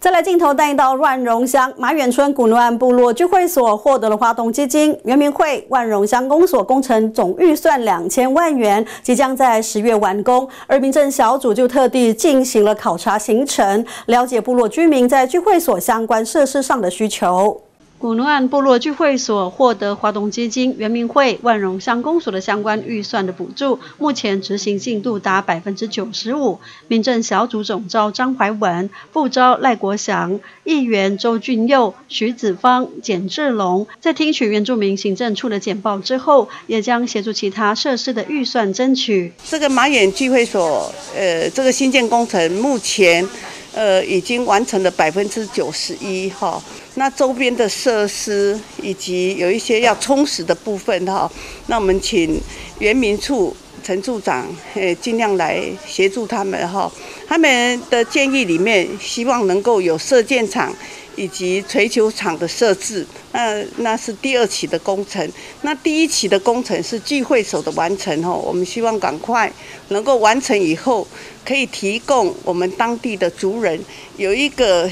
再来镜头带到万荣乡马远村古奴安部落聚会所获得了花东基金原民会万荣乡公所工程总预算两千万元，即将在十月完工。而民政小组就特地进行了考察行程，了解部落居民在聚会所相关设施上的需求。古奴岸部落聚会所获得华东基金、原民会、万荣乡公所的相关预算的补助，目前执行进度达百分之九十五。民政小组总召张怀文、副召赖国祥、议员周俊佑、徐子芳、简志龙，在听取原住民行政处的简报之后，也将协助其他设施的预算争取。这个马远聚会所，呃，这个新建工程目前。呃，已经完成了百分之九十一哈。那周边的设施以及有一些要充实的部分哈，那我们请原民处陈处长呃尽量来协助他们哈。他们的建议里面，希望能够有射箭场以及锤球场的设置。那那是第二期的工程，那第一期的工程是聚会所的完成哦。我们希望赶快能够完成以后，可以提供我们当地的族人有一个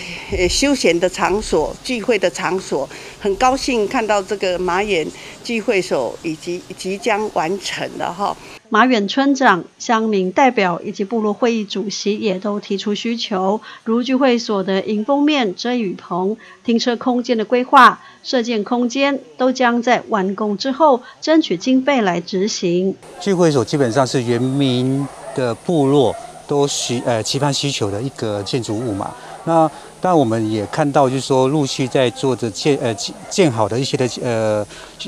休闲的场所、聚会的场所。很高兴看到这个马远聚会所以及即将完成了哈。马远村长、乡民代表以及部落会议主席也都提出需求，如聚会所的迎风面、遮雨棚、停车空间的规划。射箭空间都将在完工之后争取经费来执行。聚会所基本上是原民的部落都需呃期盼需求的一个建筑物嘛。那但我们也看到，就是说陆续在做着建呃建好的一些的呃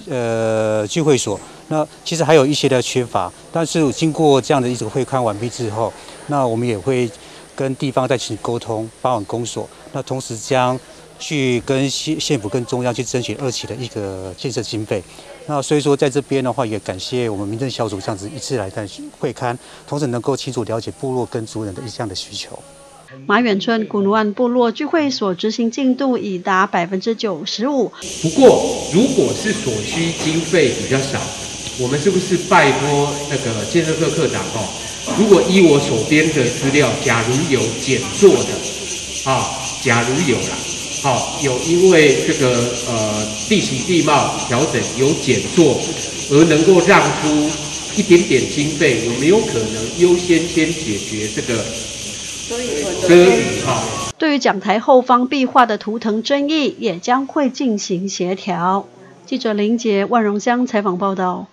呃聚会所，那其实还有一些的缺乏。但是经过这样的一种会勘完毕之后，那我们也会跟地方再去沟通，包往公所，那同时将。去跟县县府、跟中央去争取二期的一个建设经费。那所以说，在这边的话，也感谢我们民政小组这样子一次来在会刊，同时能够清楚了解部落跟族人的一项的需求。马远村古努安部落聚会所执行进度已达百分之九十五。不过，如果是所需经费比较少，我们是不是拜托那个建设科科长哦？如果依我手边的资料，假如有减做的啊，假如有啦。好，有因为这个呃地形地貌调整有减做，而能够让出一点点经费，有没有可能优先先解决这个遮雨？哈，对于讲台后方壁画的图腾争议，也将会进行协调。记者林杰万荣乡采访报道。